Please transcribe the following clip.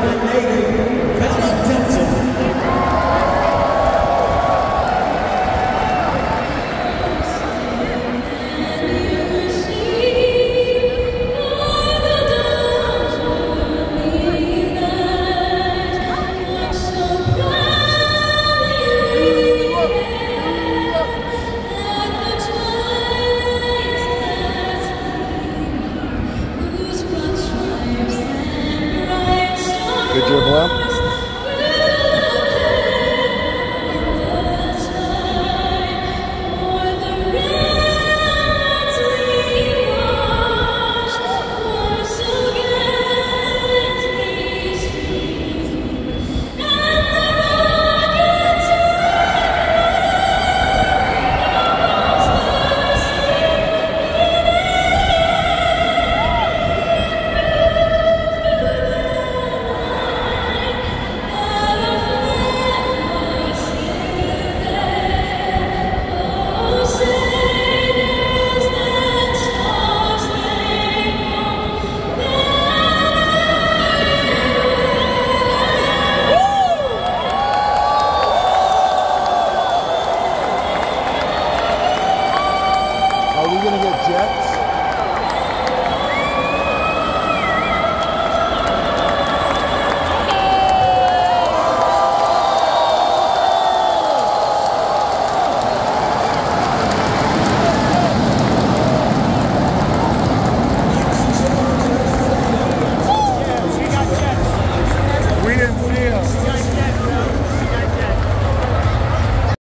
Native Good dribble out.